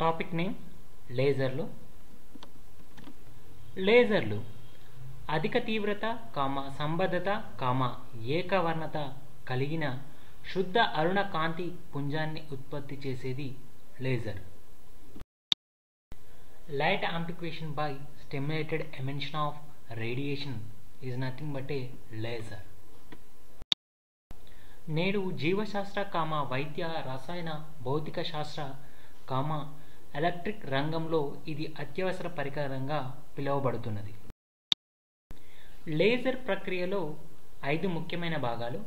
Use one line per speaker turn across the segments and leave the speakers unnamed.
Topic name లేజర్లు లేజర్లు అధిక తీవ్రత కామ సంబద్ధత కామ ఏకవర్ణత కలిగిన శుద్ధ అరుణ కాంతి పుంజాన్ని ఉత్పత్తి చేసేది laser light amplification by stimulated emission of radiation is nothing but a laser నేడు జీవశాస్త్ర కామ వైద్య రసాయన భౌతిక శాస్త్ర కామ ఎలక్ట్రిక్ రంగంలో ఇది అత్యవసర పరికరంగా పిలువబడుతున్నది. లేజర్ ప్రక్రియలో ఐదు ముఖ్యమైన భాగాలు.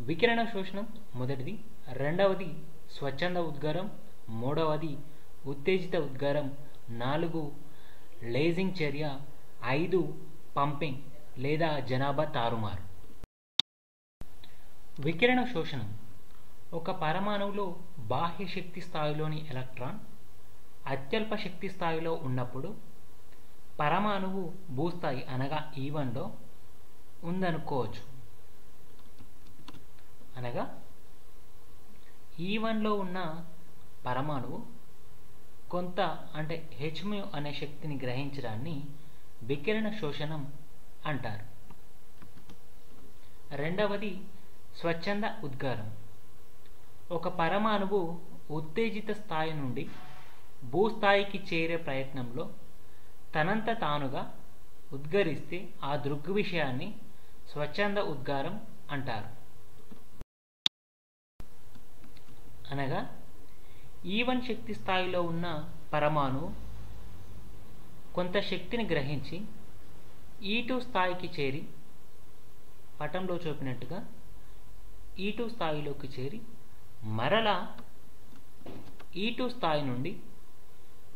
వికిరణ శోషణం మొదటిది. రెండవది స్వచ్ఛంద ఉద్గారం. మూడవది ఉత్తేజిత ఉద్గారం. నాలుగు లేజింగ్ చర్య. ఐదు పంపింగ్ లేదా జనాభా తారుమారు. వికిరణ శోషణం. ఒక పరమాణువులో బాహ్య శక్తి స్థాయిలోని ఎలక్ట్రాన్ అత్యల్ప శక్తి స్థాయిలో ఉన్నప్పుడు పరమాణువు భూస్థాయి అనగా ఈవన్లో ఉందనుకోవచ్చు. అనగా ఈవన్లో ఉన్న పరమాణువు కొంత అంటే హెచ్మ్యూ అనే శక్తిని గ్రహించడాన్ని వికిరణ శోషణం అంటారు. రెండవది స్వచ్ఛంద ఉద్గారం. ఒక పరమాణువు ఉత్తేజిత స్థాయి నుండి భూస్థాయికి చేరే ప్రయత్నంలో తనంత తానుగా ఉద్గరిస్తే ఆ దృగ్విషయాన్ని స్వచ్ఛంద ఉద్గారం అంటారు. అనగా ఈవన్ శక్తి స్థాయిలో ఉన్న పరమాణు కొంత శక్తిని గ్రహించి e ఈ టూ స్థాయికి చేరి పటంలో చూపినట్టుగా e ఈ టూ స్థాయిలోకి చేరి మరలా e ఈ టూ స్థాయి నుండి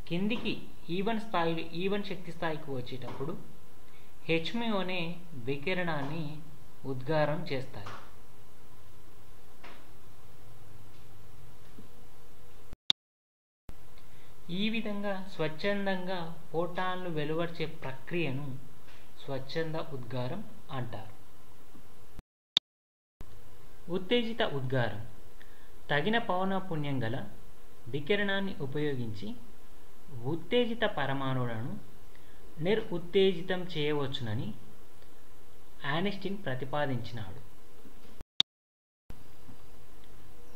కిందికి ఈవెన్ స్థాయి ఈవెన్ శక్తి స్థాయికి వచ్చేటప్పుడు హెచ్మిఓ అనే వికిరణాన్ని ఉద్గారం చేస్తాయి. ఈ విధంగా స్వచ్ఛందంగా ఫోటాన్లు వెలువర్చే ప్రక్రియను స్వచ్ఛంద ఉద్గారం అంటారు. ఉత్తేజిత ఉద్గారం. తగిన పౌనఃపుణ్యం గల వికిరణాన్ని ఉపయోగించి ఉత్తేజిత పరమాణువులను నిర్ ఉత్తేజితం చేయవచ్చునని యానిస్టిన్ ప్రతిపాదించినాడు.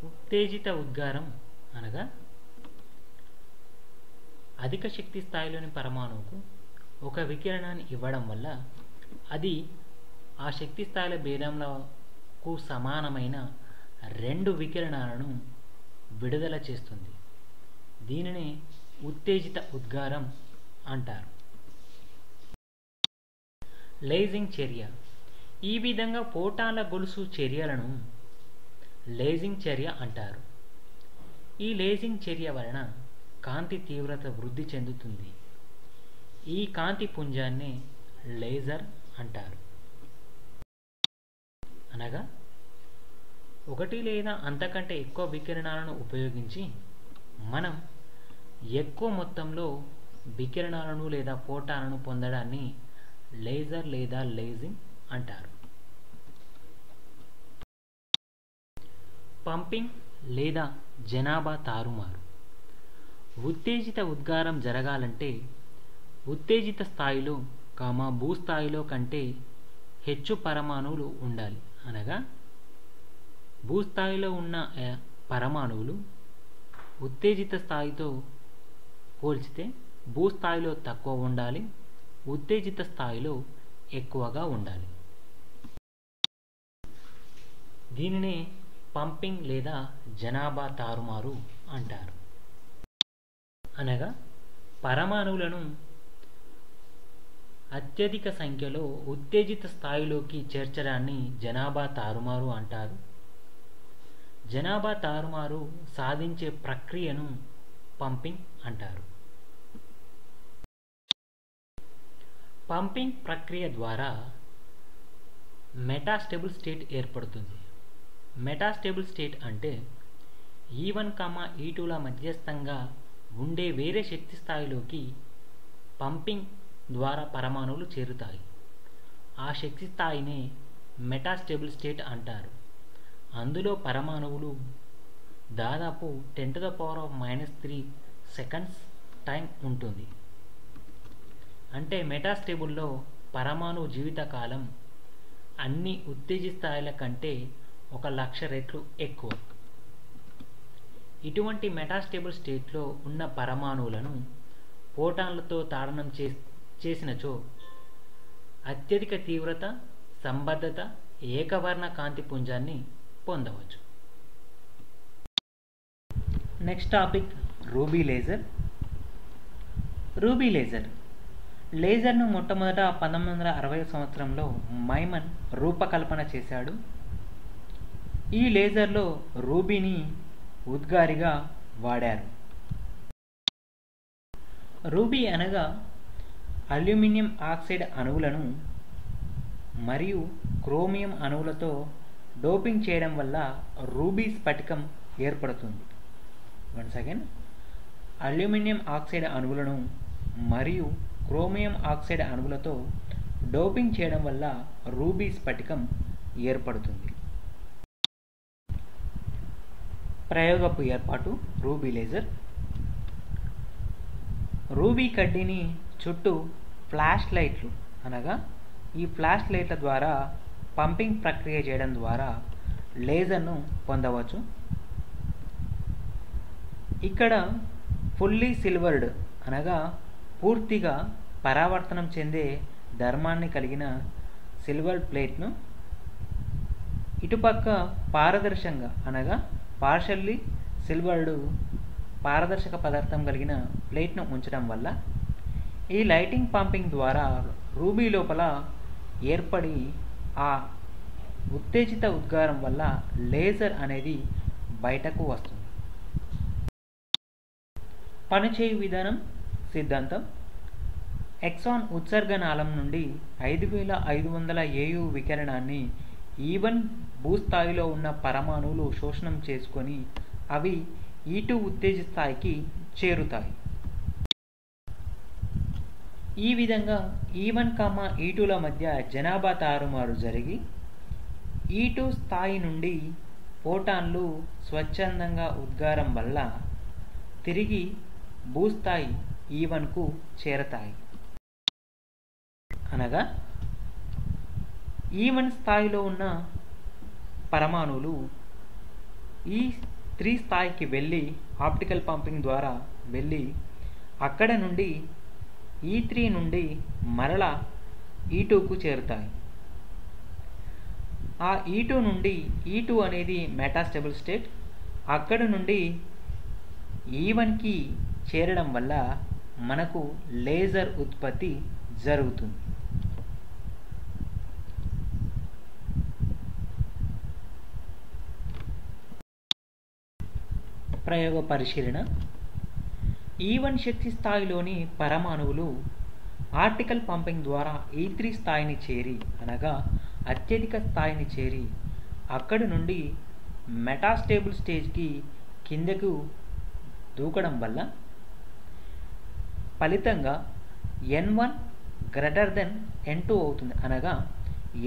ఉత్తేజిత ఉద్గారం అనగా అధిక శక్తి స్థాయిలోని పరమాణువుకు ఒక వికిరణాన్ని ఇవ్వడం వల్ల అది ఆ శక్తి స్థాయిల భేదంలకు సమానమైన రెండు వికిరణాలను విడుదల చేస్తుంది. దీనిని ఉత్తేజిత ఉద్గారం అంటారు. లేజింగ్ చర్య. ఈ విధంగా పోటాన్ల గొలుసు చర్యలను లేజింగ్ చర్య అంటారు. ఈ లేజింగ్ చర్య వలన కాంతి తీవ్రత వృద్ధి చెందుతుంది. ఈ కాంతి పుంజాన్ని లేజర్ అంటారు. అనగా ఒకటి లేదా అంతకంటే ఎక్కువ వికిరణాలను ఉపయోగించి మనం ఎక్కువ మొత్తంలో వికిరణాలను లేదా ఫోటాలను పొందడాన్ని లేజర్ లేదా లేజింగ్ అంటారు. పంపింగ్ లేదా జనాభా తారుమారు. ఉత్తేజిత ఉద్గారం జరగాలంటే ఉత్తేజిత స్థాయిలో కామ భూస్థాయిలో కంటే హెచ్చు పరమాణువులు ఉండాలి. అనగా భూస్థాయిలో ఉన్న పరమాణువులు ఉత్తేజిత స్థాయితో పోల్చితే భూస్థాయిలో తక్కువ ఉండాలి ఉత్తేజిత స్థాయిలో ఎక్కువగా ఉండాలి. దీనినే పంపింగ్ లేదా జనాభా తారుమారు అంటారు. అనగా పరమాణువులను అత్యధిక సంఖ్యలో ఉత్తేజిత స్థాయిలోకి చేర్చడాన్ని జనాభా తారుమారు అంటారు. జనాభా తారుమారు సాధించే ప్రక్రియను పంపింగ్ అంటారు. పంపింగ్ ప్రక్రియ ద్వారా మెటాస్టేబుల్ స్టేట్ ఏర్పడుతుంది. మెటాస్టేబుల్ స్టేట్ అంటే e E one comma e E టూల మధ్యస్థంగా ఉండే వేరే శక్తి స్థాయిలోకి పంపింగ్ ద్వారా పరమాణువులు చేరుతాయి. ఆ శక్తి స్థాయినే మెటాస్టేబుల్ స్టేట్ అంటారు. అందులో పరమాణువులు దాదాపు ten to the power of minus three seconds time ఉంటుంది. అంటే మెటాస్టేబుల్లో పరమాణు జీవితకాలం అన్ని ఉత్తేజ స్థాయిల కంటే ఒక లక్ష రెట్లు ఎక్కువ. ఇటువంటి మెటాస్టేబుల్ స్టేట్లో ఉన్న పరమాణువులను ఫోటాన్లతో తాడనం చే చేసినచో అత్యధిక తీవ్రత సంబద్ధత ఏకవర్ణ కాంతి పుంజాన్ని పొందవచ్చు. Next topic ruby laser. Ruby laser. లేజర్ను మొట్టమొదట పంతొమ్మిది వందల అరవై సంవత్సరంలో మైమన్ రూపకల్పన చేశాడు. ఈ లేజర్లో రూబీని ఉద్గారిగా వాడారు. రూబీ అనగా అల్యూమినియం ఆక్సైడ్ అణువులను మరియు క్రోమియం అణువులతో డోపింగ్ చేయడం వల్ల రూబీ స్ఫటికం ఏర్పడుతుంది. వన్స్ అగైన్ అల్యూమినియం ఆక్సైడ్ అణువులను మరియు క్రోమియం ఆక్సైడ్ అణువులతో డోపింగ్ చేయడం వల్ల రూబీ స్ఫటికం ఏర్పడుతుంది. ప్రయోగపు ఏర్పాటు రూబీ లేజర్. రూబీ కడ్డీని చుట్టూ ఫ్లాష్ లైట్లు అనగా ఈ ఫ్లాష్ లైట్ల ద్వారా పంపింగ్ ప్రక్రియ చేయడం ద్వారా లేజర్ను పొందవచ్చు. ఇక్కడ ఫుల్లీ సిల్వర్డ్ అనగా పూర్తిగా పరావర్తనం చెందే ధర్మాన్ని కలిగిన సిల్వర్ ప్లేట్ను ఇటుపక్క పారదర్శకంగా అనగా పార్షల్లీ సిల్వర్డు పారదర్శక పదార్థం కలిగిన ప్లేట్ను ఉంచడం వల్ల ఈ లైటింగ్ పంపింగ్ ద్వారా రూబీ లోపల ఏర్పడి ఆ ఉత్తేజిత ఉద్గారం వల్ల లేజర్ అనేది బయటకు వస్తుంది. పనిచేయు విధానం సిద్ధాంతం. ఎక్సాన్ ఉత్సర్గనాళం నుండి ఐదు వేల ఐదు వందల ఏయు వికిరణాన్ని ఈవన్ భూస్థాయిలో ఉన్న పరమాణువులు శోషణం చేసుకొని అవి ఈటు ఉత్తేజ స్థాయికి చేరుతాయి. ఈ విధంగా ఈవన్ కామ ఈటుల మధ్య జనాభా తారుమారు జరిగి ఈటు స్థాయి నుండి ఫోటాన్లు స్వచ్ఛందంగా ఉద్గారం వల్ల తిరిగి భూస్థాయి ఈవన్కు చేరతాయి. అనగా ఈవన్ స్థాయిలో ఉన్న పరమాణువులు ఈ త్రీ స్థాయికి వెళ్ళి ఆప్టికల్ పంపింగ్ ద్వారా వెళ్ళి అక్కడ నుండి ఈ త్రీ నుండి మరల ఈ టూకు చేరుతాయి. ఆ ఈ టూ నుండి ఈ టూ అనేది మెటాస్టేబుల్ స్టేట్. అక్కడ నుండి ఈ వన్కి చేరడం వల్ల మనకు లేజర్ ఉత్పత్తి జరుగుతుంది. ప్రయోగ పరిశీలన. E ఈ వన్ శక్తి స్థాయిలోని పరమాణువులు ఆర్టికల్ పంపింగ్ ద్వారా e ఈ త్రీ స్థాయిని చేరి అనగా అత్యధిక స్థాయిని చేరి అక్కడి నుండి మెటాస్టేబుల్ స్టేజ్కి కిందకు దూకడం వల్ల ఫలితంగా N one greater than N two అవుతుంది. అనగా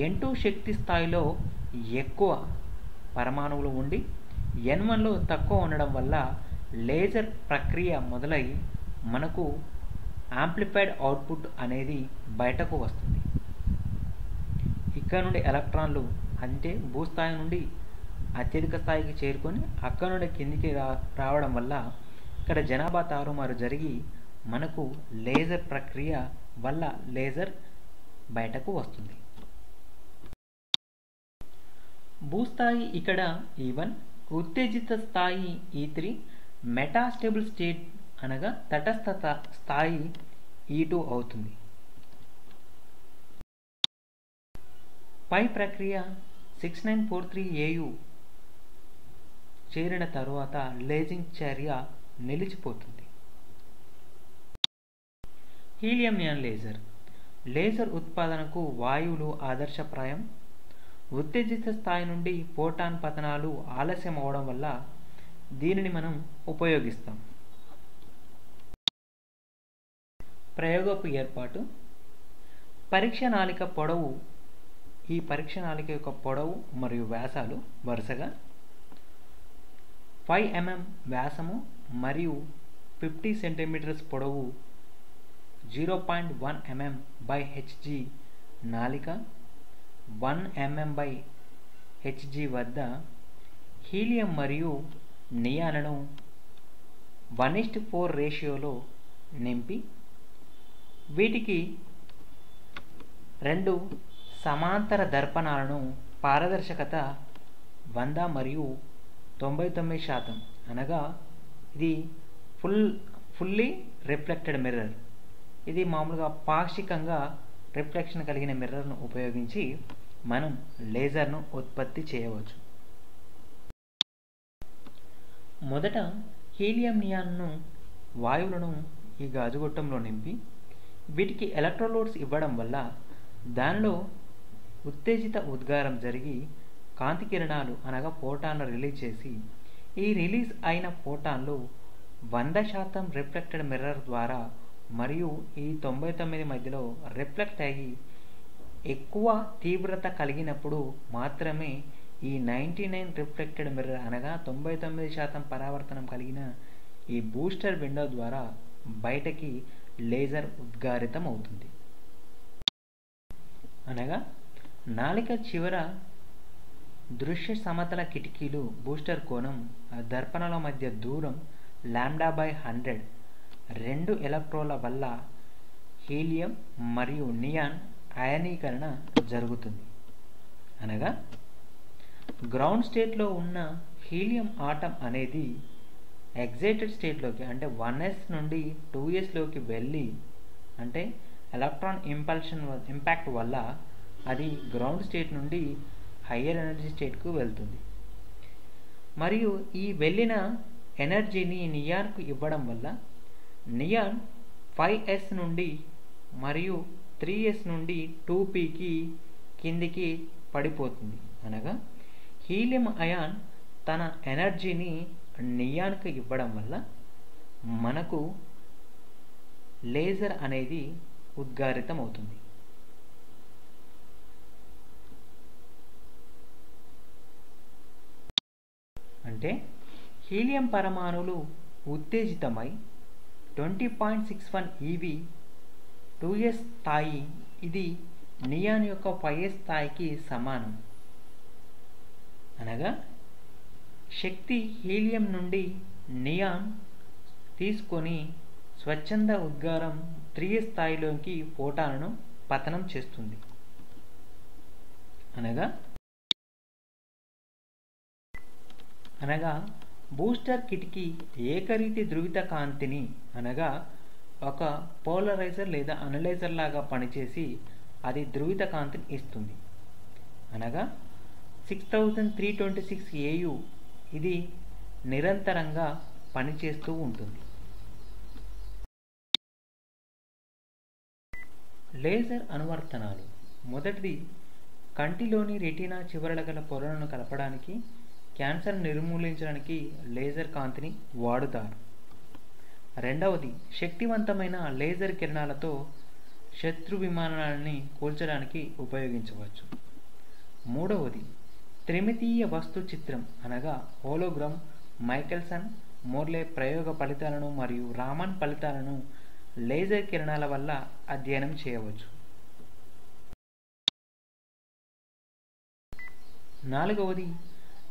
ఎన్ టూ శక్తి స్థాయిలో ఎక్కువ పరమాణువులు ఉండి ఎన్ వన్లో తక్కువ ఉండడం వల్ల లేజర్ ప్రక్రియ మొదలై మనకు యాంప్లిఫైడ్ అవుట్పుట్ అనేది బయటకు వస్తుంది. ఇక్కడ నుండి ఎలక్ట్రాన్లు అంటే భూస్థాయి నుండి అత్యధిక స్థాయికి చేరుకొని అక్కడ నుండి కిందికి రా రావడం వల్ల ఇక్కడ జనాభా తారుమారు జరిగి మనకు లేజర్ ప్రక్రియ వల్ల లేజర్ బయటకు వస్తుంది. భూస్థాయి ఇక్కడ e ఈ వన్ ఉత్తేజిత స్థాయి e E three metastable state అనగా తటస్థ స్థాయి e ఈ టూ అవుతుంది. పై ప్రక్రియ six nine four three AU చేరిన తరువాత లేజింగ్ చర్య నిలిచిపోతుంది. Helium neon laser. లేజర్ ఉత్పాదనకు వాయువులు ఆదర్శప్రాయం. ఉత్తేజిత స్థాయి నుండి ఫోటాన్ పతనాలు ఆలస్యం అవడం వల్ల దీనిని మనం ఉపయోగిస్తాం. ప్రయోగపు ఏర్పాటు. పరీక్ష నాళిక పొడవు. ఈ పరీక్ష నాళిక యొక్క పొడవు మరియు వ్యాసాలు వరుసగా. ఫైవ్ ఎంఎం వ్యాసము మరియు ఫిఫ్టీ సెంటీమీటర్స్ పొడవు zero point one mm by HG నాలిక వన్ ఎంఎం బై హెచ్జి వద్ద హీలియం మరియు నియాలను వన్ ఇస్ట్ ఫోర్ రేషియోలో నింపి వీటికి రెండు సమాంతర దర్పణాలను పారదర్శకత వంద మరియు తొంభై తొమ్మిది శాతం అనగా ఇది ఫుల్ ఫుల్లీ రిఫ్లెక్టెడ్ మిర్రర్. ఇది మామూలుగా పాక్షికంగా రిఫ్లెక్షన్ కలిగిన మిర్రర్ను ఉపయోగించి మనం లేజర్ను ఉత్పత్తి చేయవచ్చు. మొదట హీలియం నియాన్ను వాయువులను ఈ గాజుగొట్టంలో నింపి వీటికి ఎలక్ట్రోలోడ్స్ ఇవ్వడం వల్ల దానిలో ఉత్తేజిత ఉద్గారం జరిగి కాంతి కిరణాలు అనగా ఫోటాన్లు రిలీజ్ చేసి ఈ రిలీజ్ అయిన ఫోటాన్లు వంద శాతం రిఫ్లెక్టెడ్ మిర్రర్ ద్వారా మరియు ఈ తొంభై తొమ్మిది మధ్యలో రిఫ్లెక్ట్ అయ్యి ఎక్కువ తీవ్రత కలిగినప్పుడు మాత్రమే ఈ నైంటీ నైన్ రిఫ్లెక్టెడ్ మిర్రర్ అనగా తొంభై తొమ్మిది శాతం పరావర్తనం కలిగిన ఈ బూస్టర్ విండో ద్వారా బయటకి లేజర్ ఉద్గారితం అవుతుంది. అనగా నాలిక చివర దృశ్య సమతల కిటికీలు బూస్టర్ కోణం దర్పణల మధ్య దూరం లాంబ్డా బై హండ్రెడ్ రెండు ఎలక్ట్రోల వల్ల హీలియం మరియు నియాన్ అయనీకరణ జరుగుతుంది. అనగా గ్రౌండ్ స్టేట్లో ఉన్న హీలియం ఆటం అనేది ఎగ్జైటెడ్ స్టేట్లోకి అంటే వన్ ఎస్ నుండి టూ ఎస్లోకి వెళ్ళి అంటే ఎలక్ట్రాన్ ఇంపల్షన్ ఇంపాక్ట్ వల్ల అది గ్రౌండ్ స్టేట్ నుండి హయ్యర్ ఎనర్జీ స్టేట్కు వెళ్తుంది. మరియు ఈ వెళ్ళిన ఎనర్జీని నియాన్కు ఇవ్వడం వల్ల నియాన్ ఫైవ్ ఎస్ నుండి మరియు త్రీ ఎస్ నుండి టూ పీకి కిందికి పడిపోతుంది. అనగా హీలియం అయాన్ తన ఎనర్జీని నియాన్కి ఇవ్వడం వల్ల మనకు లేజర్ అనేది ఉద్గారితం అవుతుంది అంటే హీలియం పరమాణువులు ఉత్తేజితమై twenty point six one eV two S స్థాయి ఇది నియాన్ యొక్క ఫైవ్ ఎస్ స్థాయికి సమానం. అనగా శక్తి హీలియం నుండి నియాన్ తీసుకొని స్వచ్ఛంద ఉద్గారం త్రీ స్థాయిలోకి ఫోటాలను పతనం చేస్తుంది. అనగా అనగా బూస్టర్ కిట్కి ఏకరీతి ధృవిత కాంతిని అనగా ఒక పోలరైజర్ లేదా అనలైజర్ లాగా పనిచేసి అది ధృవిత కాంతిని ఇస్తుంది. అనగా six thousand three twenty six AU ఇది నిరంతరంగా పనిచేస్తూ ఉంటుంది. లేజర్ అనువర్తనాలు. మొదటిది కంటిలోని రెటీనా చివరల గల పొరలను కలపడానికి క్యాన్సర్ నిర్మూలించడానికి లేజర్ కాంతిని వాడుతారు. రెండవది శక్తివంతమైన లేజర్ కిరణాలతో శత్రు విమానాలని కూల్చడానికి ఉపయోగించవచ్చు. మూడవది త్రిమితీయ వస్తు చిత్రం అనగా హోలోగ్రామ్ మైకెల్సన్ మోర్లే ప్రయోగ ఫలితాలను మరియు రామన్ ఫలితాలను లేజర్ కిరణాల వల్ల అధ్యయనం చేయవచ్చు. నాలుగవది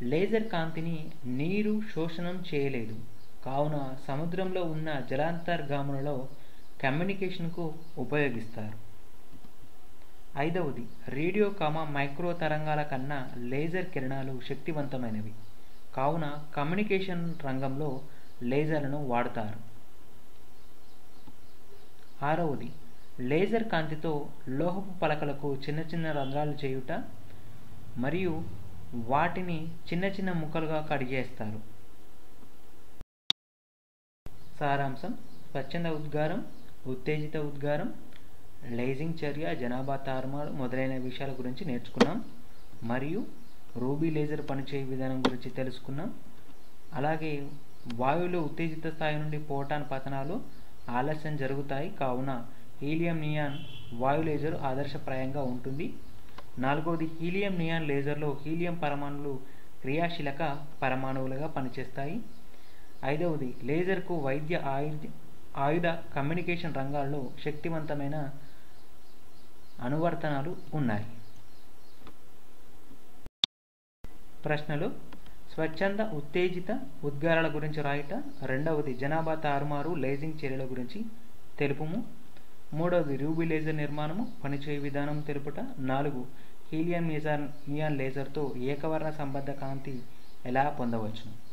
లేజర్ కాంతిని నీరు శోషణం చేయలేదు. కావున సముద్రంలో ఉన్న జలాంతర్గాములలో కమ్యూనికేషన్కు ఉపయోగిస్తారు. ఐదవది రేడియో కామా మైక్రో తరంగాల కన్నా లేజర్ కిరణాలు శక్తివంతమైనవి. కావున కమ్యూనికేషన్ రంగంలో లేజర్లను వాడతారు. ఆరవది లేజర్ కాంతితో లోహపు పలకలకు చిన్న చిన్న రంధ్రాలు చేయుట మరియు వాటిని చిన్న చిన్న ముక్కలుగా కడిగేస్తారు సారాంశం స్వచ్ఛంద ఉద్గారం ఉత్తేజిత ఉద్గారం లేజింగ్ చర్య జనాభా తారుమారు మొదలైన విషయాల గురించి నేర్చుకున్నాం. మరియు రూబీ లేజర్ పనిచేయ విధానం గురించి తెలుసుకున్నాం. అలాగే వాయువులో ఉత్తేజిత స్థాయి నుండి పోటాన్ పతనాలు ఆలస్యం జరుగుతాయి. కావున హీలియం నియాన్ వాయు లేజర్ ఆదర్శప్రాయంగా ఉంటుంది. నాలుగవది హీలియం నియాన్ లేజర్లో హీలియం పరమాణువులు క్రియాశీలక పరమాణువులుగా పనిచేస్తాయి. ఐదవది లేజర్కు వైద్య ఆయుధ ఆయుధ కమ్యూనికేషన్ రంగాల్లో శక్తివంతమైన అనువర్తనాలు ఉన్నాయి. ప్రశ్నలు స్వచ్ఛంద ఉత్తేజిత ఉద్గారాల గురించి రాయట. రెండవది జనాభా తారుమారు లేజింగ్ చర్యల గురించి తెలుపుము. మూడవది రూబీ లేజర్ నిర్మాణము పనిచేయ విధానం తెలుపుట. నాలుగు హీలియం నియాన్ నియాన్ లేజర్తో ఏకవర్ణ సంబంధ కాంతి ఎలా పొందవచ్చును?